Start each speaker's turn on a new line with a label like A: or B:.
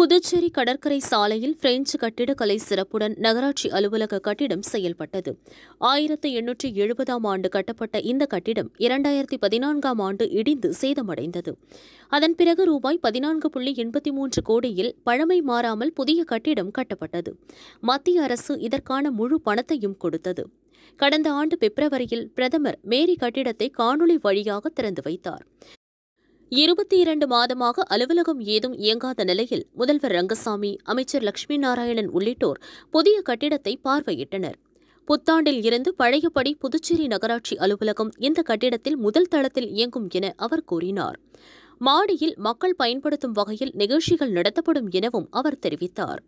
A: புதுச்சேரி கடற்கரை சாலையில் பிரெஞ்சு கட்டிடக்கலை சிறப்புடன் நகராட்சி அலுவலக கட்டிடம் செயல்பட்டது. ஆயிரத்து எண்ணூற்றி எழுபதாம் ஆண்டு கட்டப்பட்ட இந்த கட்டிடம் இரண்டாயிரத்தி பதினான்காம் ஆண்டு இடிந்து சேதமடைந்தது. அதன் பிறகு ரூபாய் பதினான்கு புள்ளி எண்பத்தி மூன்று கோடியில் பழமை மாறாமல் புதிய கட்டிடம் கட்டப்பட்டது. மத்திய அரசு இதற்கான முழு பணத்தையும் கொடுத்தது. கடந்த ஆண்டு பிப்ரவரியில் பிரதமர் மேரி கட்டிடத்தை காணொலி வழியாக திறந்து வைத்தார். இருபத்தி இரண்டு மாதமாக அலுவலகம் ஏதும் இயங்காத நிலையில் முதல்வர் ரங்கசாமி அமைச்சர் லட்சுமி நாராயணன் உள்ளிட்டோர் புதிய கட்டிடத்தை பார்வையிட்டனர். புத்தாண்டில் இருந்து பழையபடி புதுச்சேரி நகராட்சி அலுவலகம் இந்த கட்டிடத்தில் முதல் தளத்தில் இயங்கும் என அவர் கூறினார். மாடியில் மக்கள் பயன்படுத்தும் வகையில் நிகழ்ச்சிகள் நடத்தப்படும் எனவும் அவர் தெரிவித்தார்.